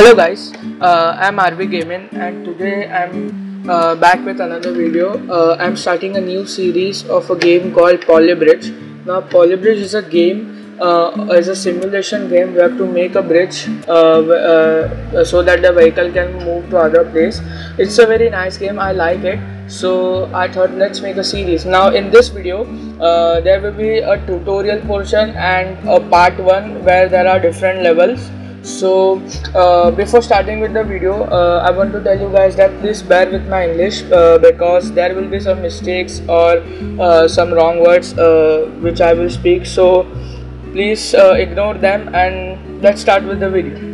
Hello guys, uh, I'm RV Gaming and today I'm uh, back with another video. Uh, I'm starting a new series of a game called Poly Bridge. Now Poly Bridge is a game, uh, is a simulation game. We have to make a bridge uh, uh, so that the vehicle can move to other place. It's a very nice game. I like it. So I thought let's make a series. Now in this video, there will be a tutorial portion and a part one where there are different levels so uh, before starting with the video uh, i want to tell you guys that please bear with my english uh, because there will be some mistakes or uh, some wrong words uh, which i will speak. So please uh, ignore them and let's start with the video.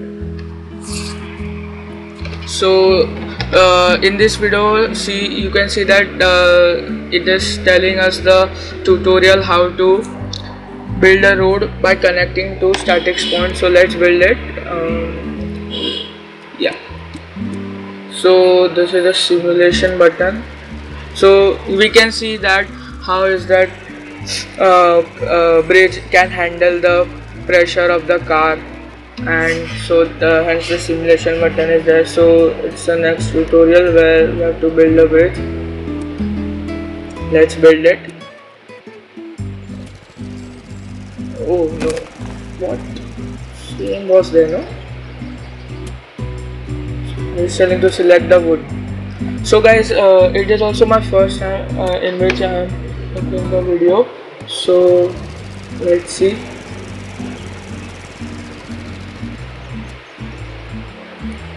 So in this video see you can see that it is telling us the tutorial how to build a road by connecting two static points so let's build it um, yeah. So this is a simulation button. So we can see that how is that uh, uh, bridge can handle the pressure of the car. And so the hence the simulation button is there. So it's the next tutorial where we have to build a bridge. Let's build it oh no. What? Same was there no? It's telling to select the wood. So guys uh, it is also my first time uh, in which I am making the video. So let's see.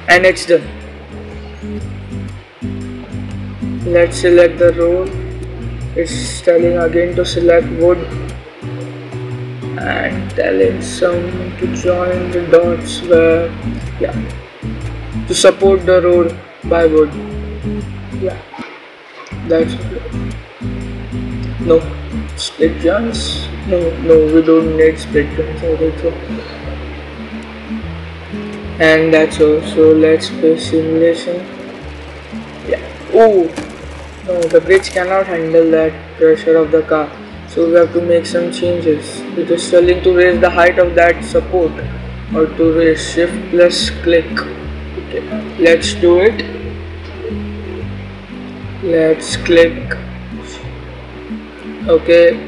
And it's done. Let's select the road it's telling again to select wood and telling someone to join the dots where yeah to support the road by wood yeah. That's no split joints no no we don't need split joints I so. And that's all. So let's play simulation. Yeah. Oh no the bridge cannot handle that pressure of the car so we have to make some changes. It is telling to raise the height of that support or to raise shift plus click. Okay. Let's do it. Let's click. Okay.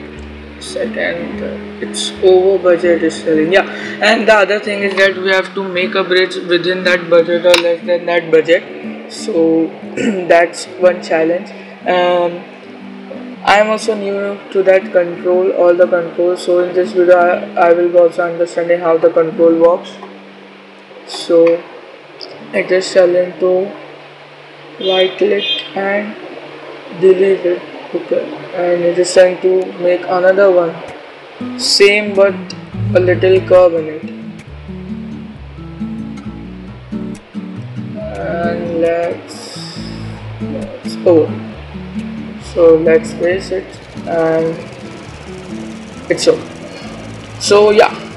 Second it's over budget is telling. Yeah. And the other thing is that we have to make a bridge within that budget or less than that budget. So that's one challenge. Um, I am also new to that control, all the controls. So in this video, I, I will also understanding how the control works. So it is telling to right click and delete it. Okay, and it is trying to make another one, same but a little curve in it. And let's, let's oh so let's face it and it's so so yeah.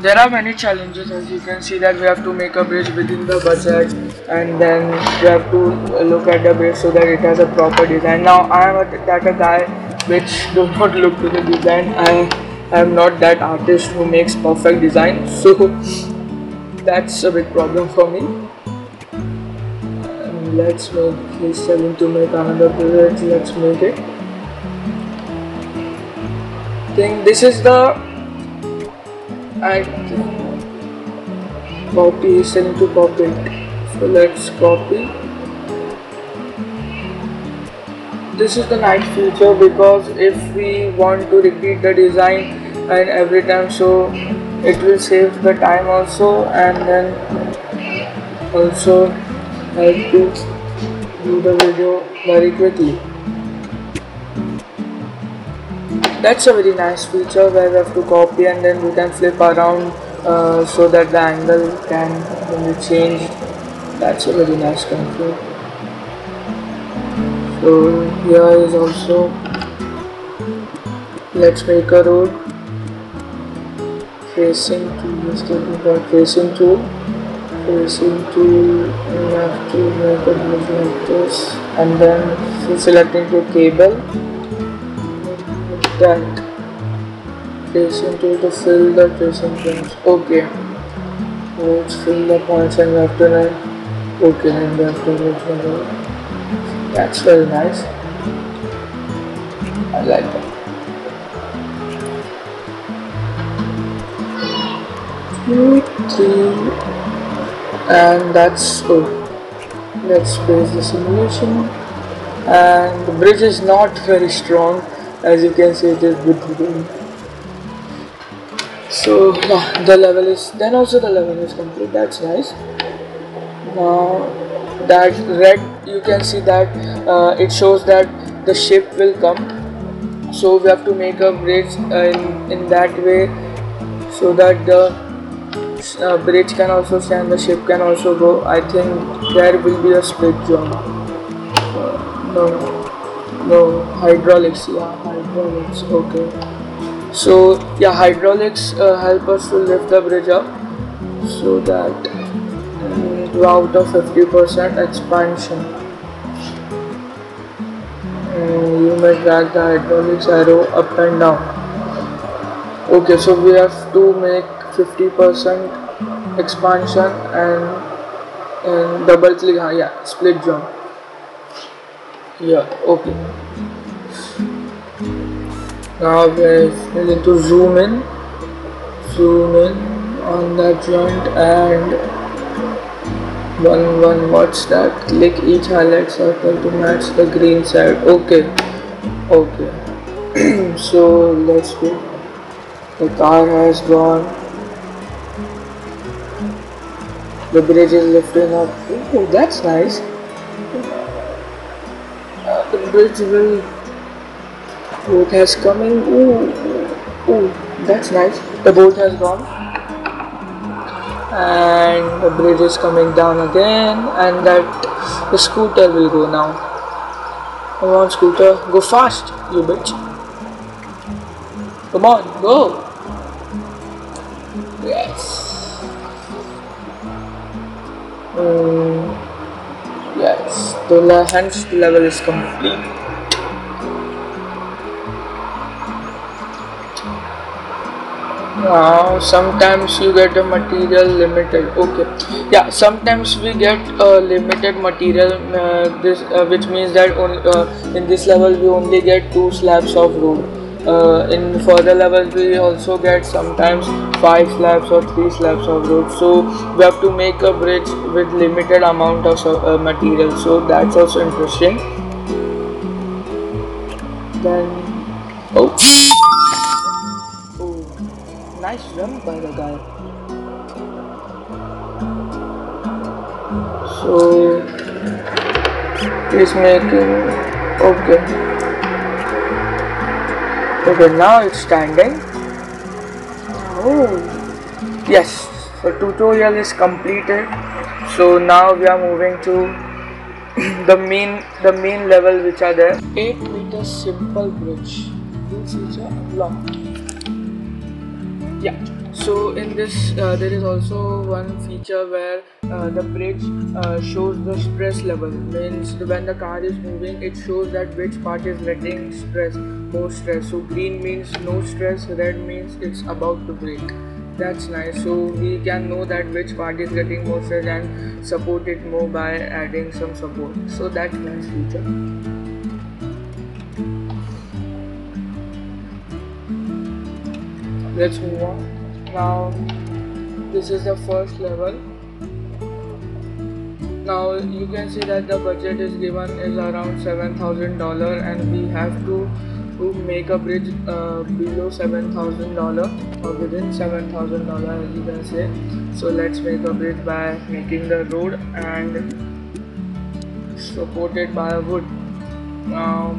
There are many challenges as you can see that we have to make a bridge within the budget and then we have to look at the bridge so that it has a proper design. Now i am a, that a guy which do not look to the design. I am not that artist who makes perfect design. So that's a big problem for me let's make he's telling to make another bridge. Let's make it. Think this is the I think copy is telling to copy. It so let's copy. This is the nice feature because if we want to repeat the design and every time so it will save the time also and then also help to do the video very quickly. That's a very nice feature where we have to copy and then we can flip around uh, so that the angle can be changed. That's a very nice control. So here is also let's make a road tracing to Let's get tracing tool facing to you have to make a move like this and then selecting the cable that tracing tool to fill the tracing points okay Let's fill the points and have to run. Okay, and have to road. That's very nice. I like that. Two, three, and that's good. Let's base the simulation. And the bridge is not very strong, as you can see. It is with so yeah, the level is then also the level is complete. That's nice. Now that red, you can see that uh, it shows that the ship will come. So we have to make a bridge uh, in in that way, so that the uh, bridge can also stand, the ship can also go. I think there will be a split jump. Uh, no, no hydraulics. Yeah, hydraulics. Okay. So yeah, hydraulics uh, help us to lift the bridge up so that um, out of 50% expansion. Uh, you may drag the hydraulics arrow up and down. Okay, so we have to make 50% expansion and and double click yeah split jump yeah okay. Now we need to zoom in. Zoom in on that joint and one one watch that. Click each highlight circle to match the green side. Okay. Okay. So let's go. The car has gone the bridge is lifting up. Oh, that's nice. Uh, the bridge will. Boat has come in. Ooh, ooh, that's nice. The boat has gone. And the bridge is coming down again. And that the scooter will go now. Come on, scooter. Go fast, you bitch. Come on, go. Yes. Um, yes, the hence the level is complete. Now, sometimes you get a material limited. Okay, yeah. Sometimes we get a limited material. Uh, this, uh, which means that on, uh, in this level we only get two slabs of road. Uh, in further levels we also get sometimes five slabs or three slabs of road so we have to make a bridge with limited amount of uh, material. So that's also interesting. Then oh. oh nice jump by the guy. So he's making okay Okay, now it's standing. Oh, yes. The tutorial is completed. So now we are moving to the main the main level which are there. 8 meter simple bridge. This is a unlocked. Yeah so in this uh, there is also one feature where uh, the bridge uh, shows the stress level means when the car is moving it shows that which part is letting stress more stress. So green means no stress red means it's about to break. That's nice. So we can know that which part is getting more stress and support it more by adding some support. So that's nice feature let's move on. Now this is the first level. Now you can see that the budget is given is around seven thousand dollar and we have to, to make a bridge uh, below seven thousand dollar or within seven thousand dollar as you can say. So let's make a bridge by making the road and supported by a wood. Now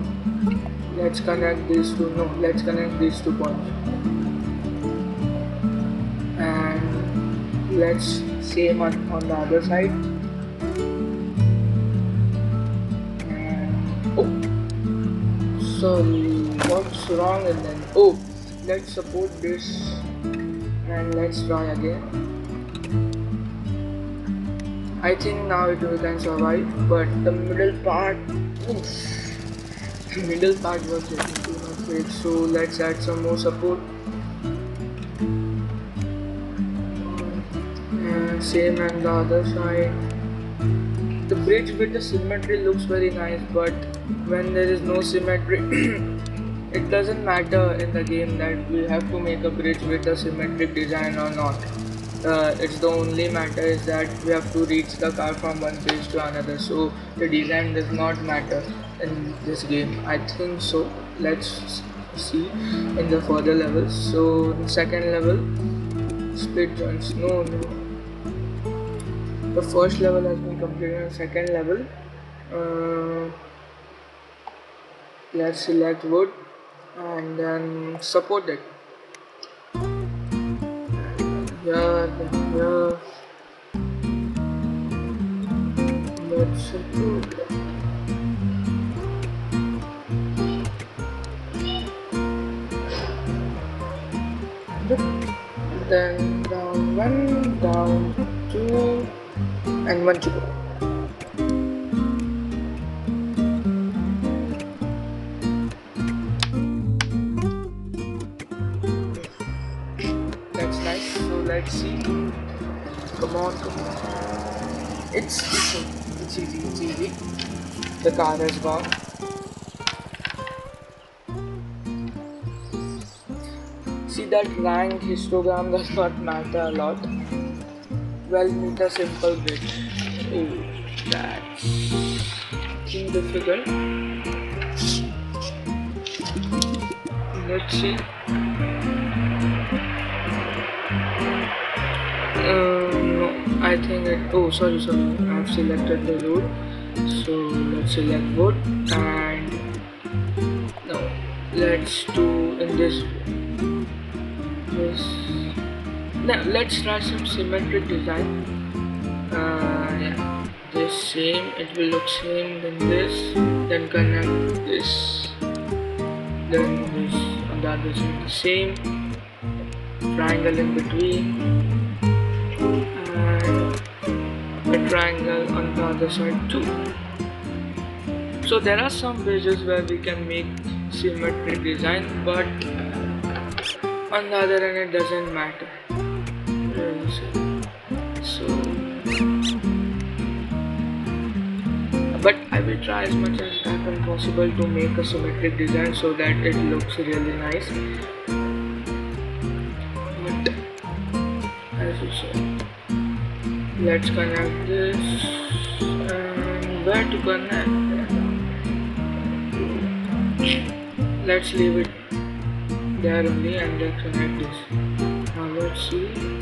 let's connect these two no let's connect these two points. And let's same on, on the other side sorry what's wrong and then oh let's support this and let's try again. I think now it will can survive but the middle part oof, the middle part was getting too much weight so let's add some more support. And same on the other side. The bridge with the symmetry looks very nice but when there is no symmetry it doesn't matter in the game that we have to make a bridge with a symmetric design or not. Uh, it's the only matter is that we have to reach the car from one place to another. So the design does not matter in this game. I think so. Let's see in the further levels so the second level split joints. No no. The first level has been completed. Second level uh, let's select wood and then support it here here let's support it. then down one down two and one to go. Let's see. Come on, come on. It's easy. It's easy. It's easy. The car has gone. See that rank histogram does not matter a lot. 12 meter simple bridge. Oh, that's difficult. Let's see. I think it. Oh, sorry, sorry. I've selected the road. So let's select wood and no, let's do in this this now let's try some symmetric design uh, yeah. this same it will look same then this then connect this then this on the other the same triangle in between triangle on the other side too. So there are some pages where we can make symmetric design but on the other end it doesn't matter. So but I will try as much as happen possible to make a symmetric design so that it looks really nice. But as you said let's connect this and where to connect um, let's leave it there only and let's connect this now let's see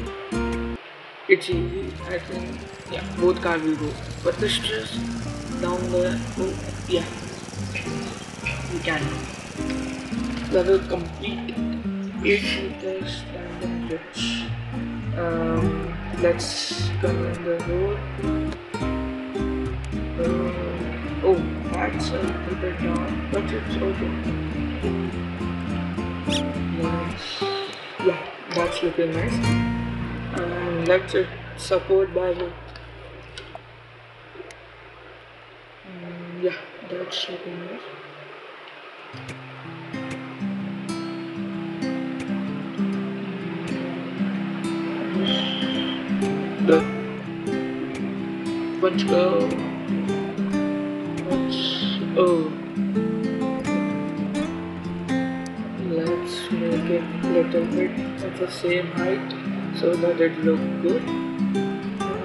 it's easy. I think yeah, both car will go. But the stress down there, oh yeah, we can. Level complete. 8 meters tandem bridge. Um, let's come in the road. Uh, oh, that's a bit down, but it's. Nice. Yeah, that's looking nice and let's support by the mm, yeah that's looking nice let's go let's oh. Let's make it a little bit at the same height so that it look good.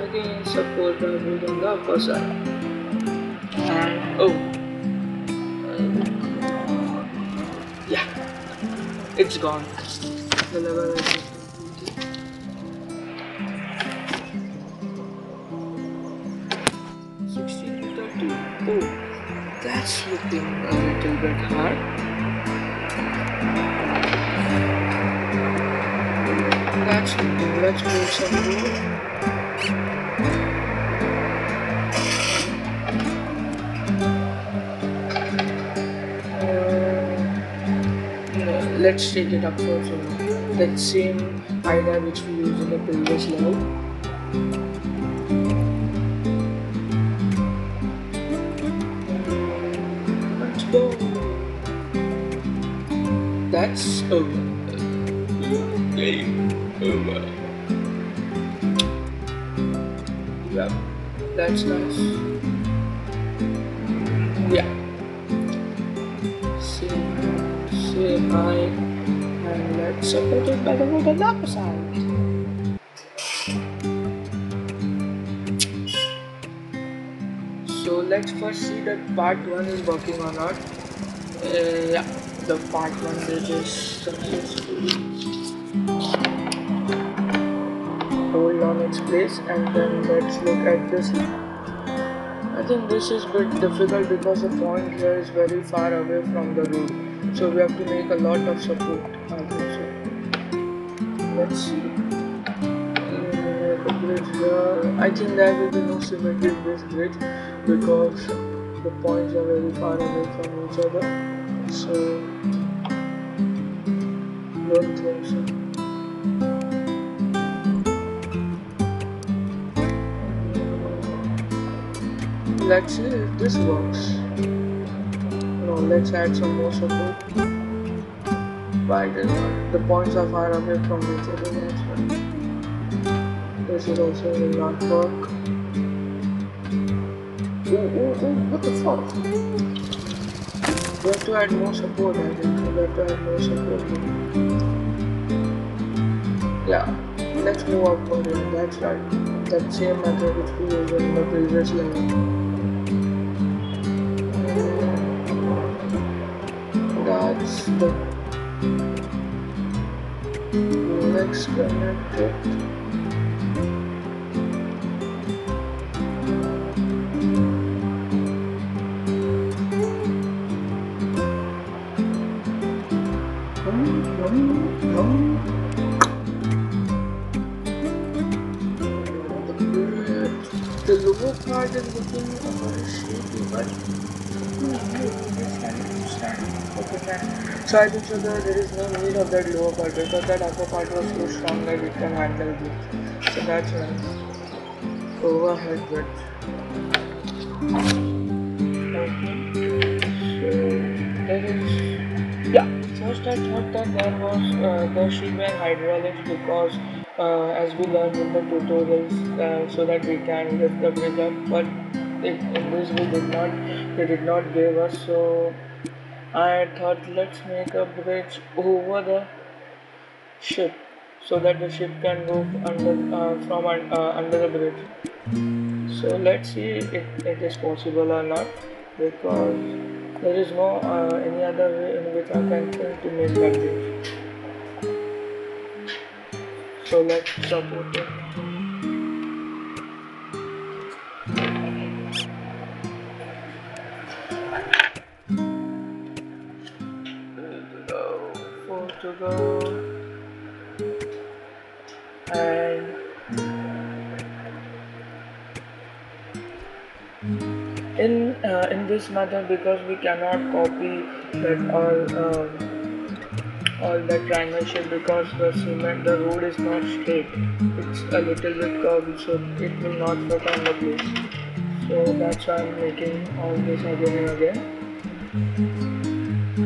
Again support the wood on the upper and oh. Yeah. It's gone. The level Oh, that's looking a little bit hard. let's let's move some more. Let's take it up for that same idea which we used in the previous level. Go. That's over. Game over. Yeah, that's nice. Yeah. Say, say hi and let's support it by the wood on the first see that part 1 is working or? Not. Uh, yeah, the part 1 bridge is successfully hold on its place and then let's look at this. I think this is a bit difficult because the point here is very far away from the road so we have to make a lot of support. I think so. Let's see. Uh, the bridge here I think there will be no symmetry in this bridge because the points are very far away from each other so think so let's see if this works. No, let's add some more support. Not? The points are far away from each other, that's why. This is also will not work. What the fuck? We have to add more support, I think. We have to add more support. Yeah, let's move upward. That's right. That same method which we used in the previous level. that's the next connected the lower part is looking uh, shaky, but so I think so that there is no need of that lower part because that upper part was so strong that it can handle this. So that's nice. Overhead width. I thought that there was uh, there should be hydraulics because uh, as we learned in the tutorials uh, so that we can lift the bridge up but it, in this we did not they did not give us so I thought let's make a bridge over the ship so that the ship can move under uh, from uh, under the bridge. So let's see if it is possible or not because there is no uh, any other way in which I can think to make that change. so let's support it to go and this method because we cannot copy that all um, all that triangle shape because the cement the road is not straight. It's a little bit curved so it will not fit on the place. So that's why I'm making all this again and again.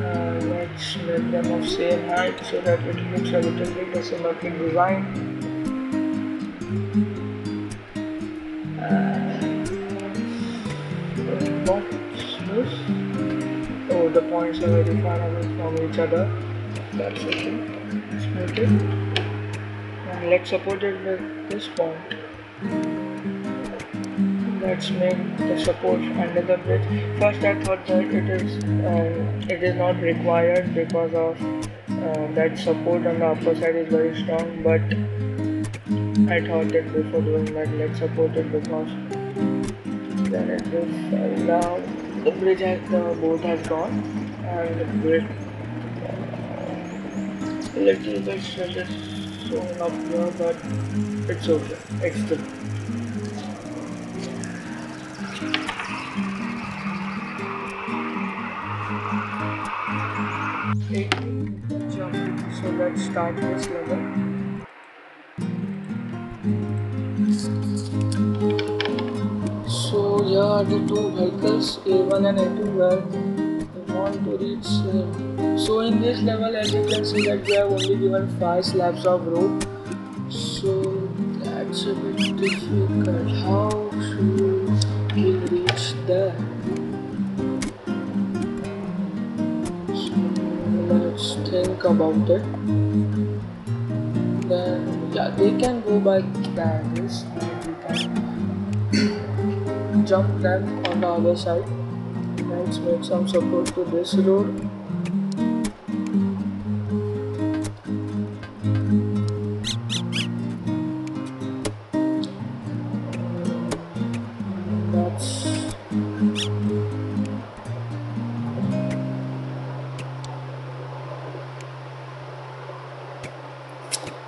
Uh, let's make them of same height so that it looks a little bit a symmetric design Are very far away from each other. That's. Let's make it. And let's support it with this point let's make the support under the bridge first I thought that it is uh, it is not required because of uh, that support on the upper side is very strong but I thought that before doing that let's support it because then it will now the bridge has the boat has gone and the bridge a little bit just showing up here but it's okay jump. So let's start this level. So here are the two vehicles A1 and A2 where reach. Uh, so in this level as you can see that we have only given 5 slabs of rope. So that's a bit difficult. How should we reach there? So let's think about it. Then yeah, they can go by this and can jump them on the other side. Let's make some support to this road.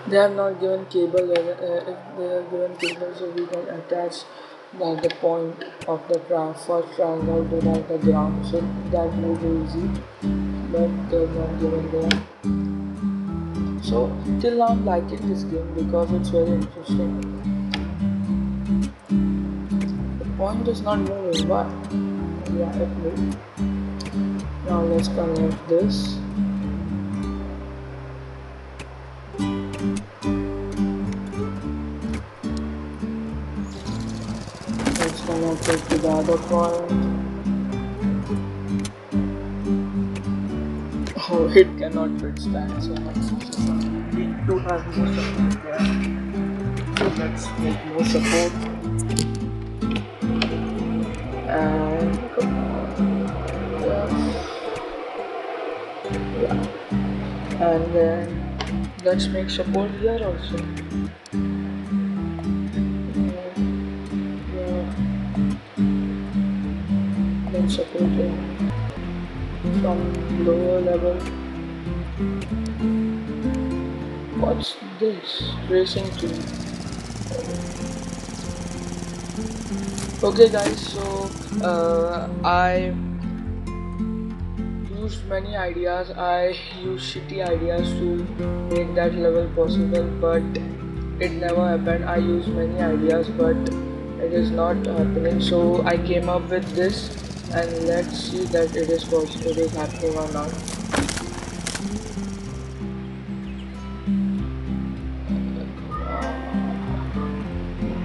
They have not given cable uh, if they have given cable so we can attach at the point of the first triangle to like the ground so that will be easy but they have not given there so till now I'm liking this game because it's very interesting. The point is not moving but yeah it moved now let's connect this connect it to the other point. Oh, it cannot withstand so much. We do have more support there. So let's make more support. And yeah. And then let's make support here also. From lower level. What's this? Tracing tool. Okay guys, so uh, I used many ideas. I used shitty ideas to make that level possible, but it never happened. I used many ideas, but it is not happening. So I came up with this, and let's see that it is possible. It is happening or not.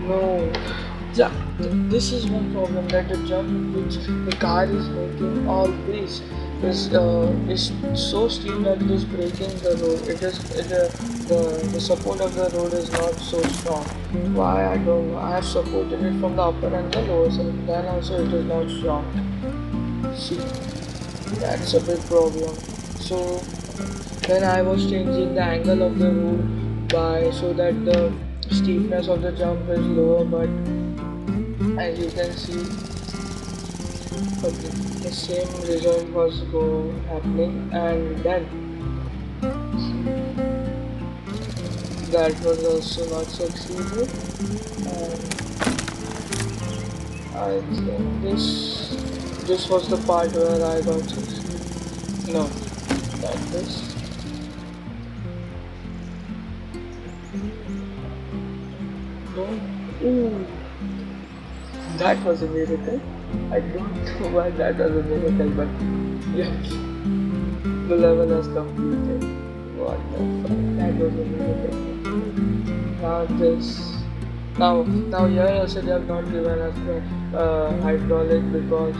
No. Yeah, th- this is one problem that the jump which the car is making always is uh, is so steep that it is breaking the road. It is it, uh, the the support of the road is not so strong. Why I don't know. I have supported it from the upper and the lower side. Then also it is not strong. See, that's a big problem. So then I was changing the angle of the road by so that the steepness of the jump is lower, but as you can see the same result was go happening and then that was also not succeeded I think mm-hmm. this this was the part where I got succeeded no that this no ooh that was a miracle. I don't know why that was a miracle, but yes, the level was completed. What the fuck? That was a miracle. Now this, now now here also they have not given us the uh, hydraulic because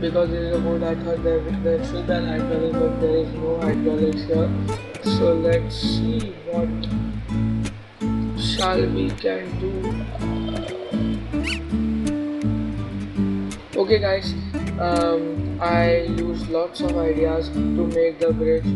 because there is a board I thought there there should be an hydraulic, but there is no hydraulics here. So let's see what shall we can do. Okay, guys, um, I used lots of ideas to make the bridge.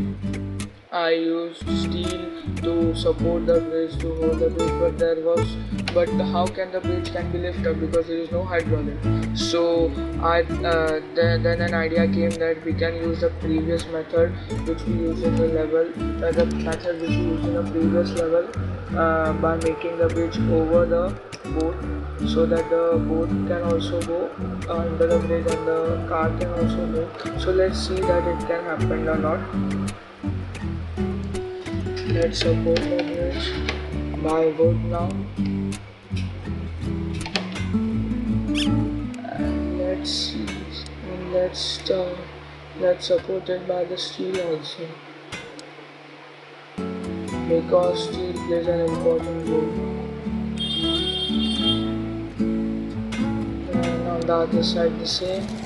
I used steel to support the bridge to hold the bridge, but there was, but how can the bridge can be lifted because there is no hydraulic. So I uh, then, then an idea came that we can use the previous method which we used in the level, uh, the method which we used in the previous level uh, by making the bridge over the boat so that the boat can also go uh, under the bridge and the car can also move. So let's see that it can happen or not. Let's support the bridge by wood now. And let's. And let's uh, let's support it by the steel also. because steel plays an important role. And on the other side the same.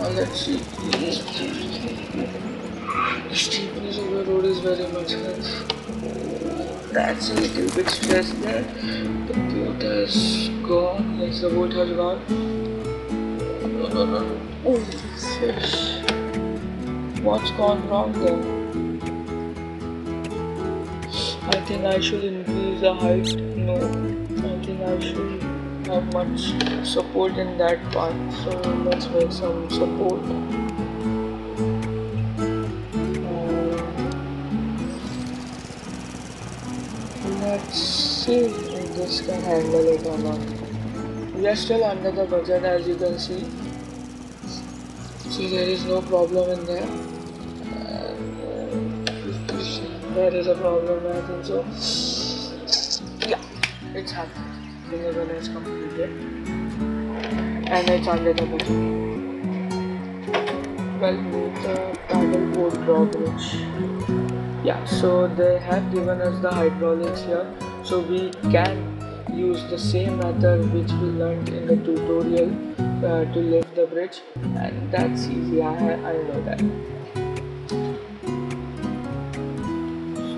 Let's see. The steepness of the road is very much less. That's a little bit stress there. The boat has gone. Yes, the boat has gone. No, no, no. Oh, fish. What's gone wrong there? I think I should increase the height. No, I think I should have much support in that part. So let's make some support. Let's see if this can handle it or not. We are still under the budget as you can see. So there is no problem in there. Uh, there is a problem, I think so. Yeah, it's happened. The level is completed. And it's under the budget. Well, the drawbridge. Yeah so they have given us the hydraulics here. So we can use the same method which we learned in the tutorial uh, to lift the bridge. And that's easy. I, I know that.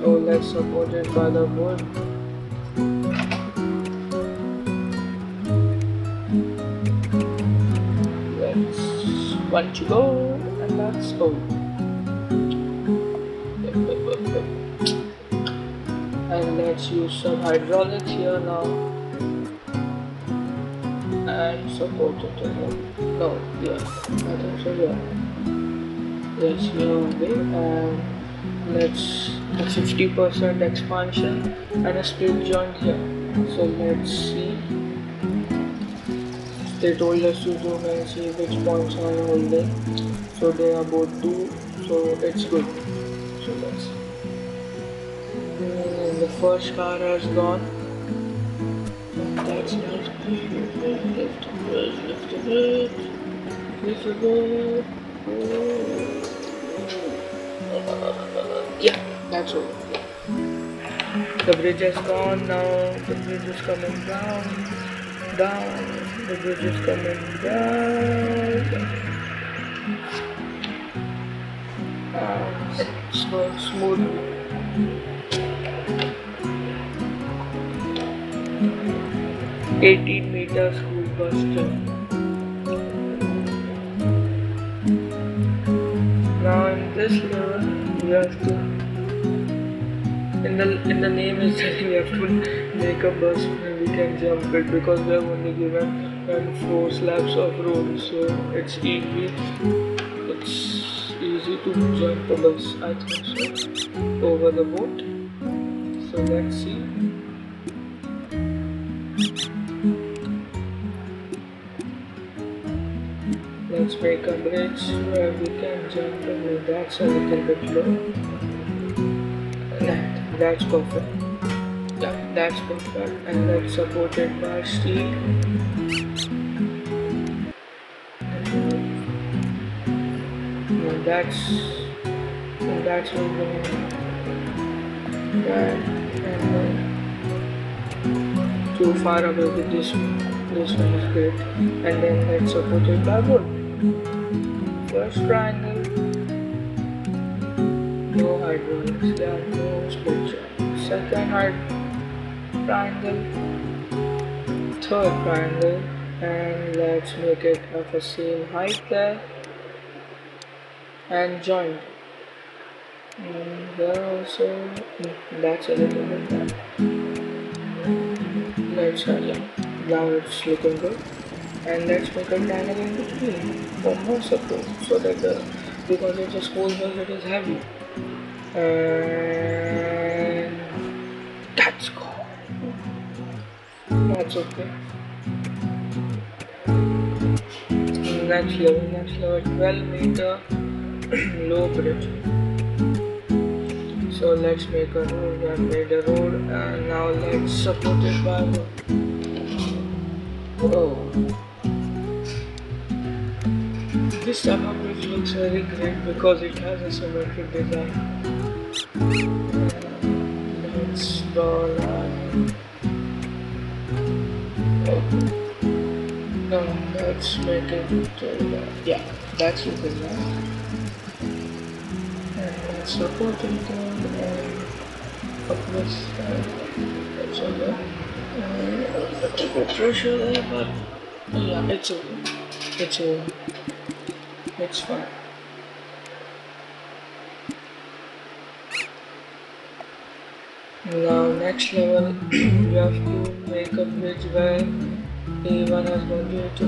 So let's support it by the board one to go and that's all. and let's use some hydraulics here now and support it again. No, yeah, I think so, yeah. Yes, here only and let's 50% expansion and a split joint here. So let's see. They told us to zoom and see which hmm. points are holding. So they are both two, so it's good. So let's see. And the first car has gone. That's nice. Lift the bridge, lift the bridge, lift the bridge. Yeah, that's all. The bridge has gone now. The bridge is coming down, down. The bridge is coming down. Uh, smooth, smooth. 18 meters school bus. Now in this level we have to in the in the name is telling we have to make a bus and can jump it because we have only given um, four slabs of road so it's easy it's easy to jump a bus I think so over the boat so let's see Let's make a bridge where we can jump over. That's a little bit low. That, that's perfect. That's perfect. And that's supported by steel. And uh, that's and that's we're that and uh, too far away with this one. This one is great. And then that's supported by wood. First triangle. No hydraulics, there are no split. Second hard triangle. Third triangle. And let's make it of the same height there. And joint. And there also, mm, that's a little bit that. Let's, yeah, now it's looking good and let's make a triangle in between for more support so that the because it's a school bus it is heavy and that's cool that's okay. Next level next level 12 meter low bridge. So let's make a road we have made a road and now let's support it by wood oh. This type of bridge looks very great because it has a symmetric design. Let's. No, let's make it uh, yeah, that's looking nice. And let's support it and up this side. That's okay. And a little bit pressure there, but yeah, it's okay. It's okay. It's fine. Now next level we have to make a bridge where A1 has gone to A2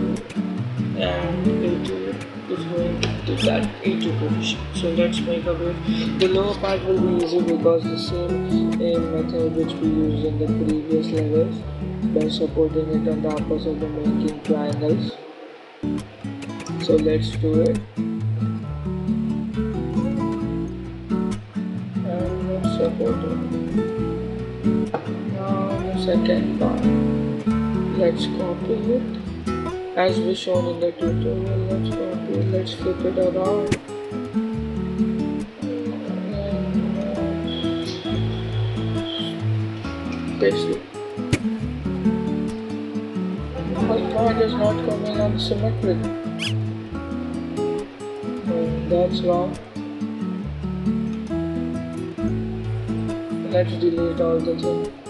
and A2 is going to that A2 position. So let's make a bridge. The lower part will be easy because the same method which we used in the previous levels by supporting it on the side by making triangles. So let's do it. 10 bar. Let's copy it as we shown in the tutorial. Let's copy it, let's flip it around. Paste it. My bar is not coming on symmetric. That's wrong. let's delete all the things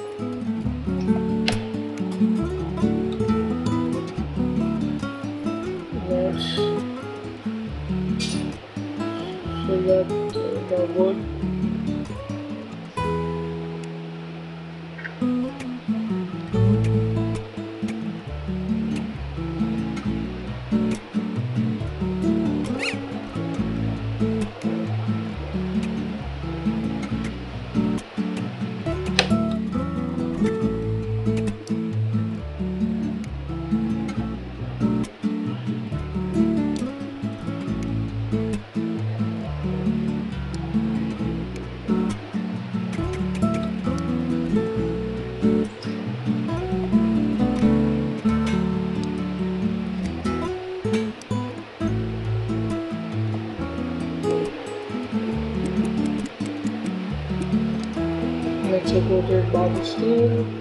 Support by the steel.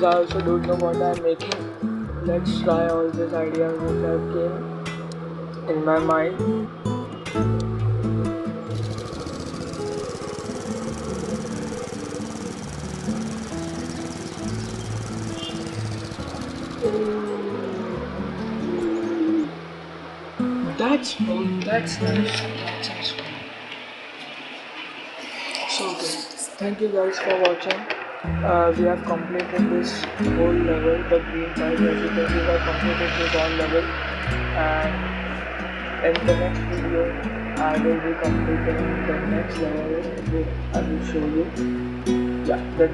Guys, I also don't know what I'm making. Let's try all these ideas which have came in my mind. That's good. That's nice. That's nice. So good. Thank you guys for watching. Uh, we have completed this whole level. The green part, as we have completed this whole level. And in the next video, I will be completing the next level. I will show you. Yeah.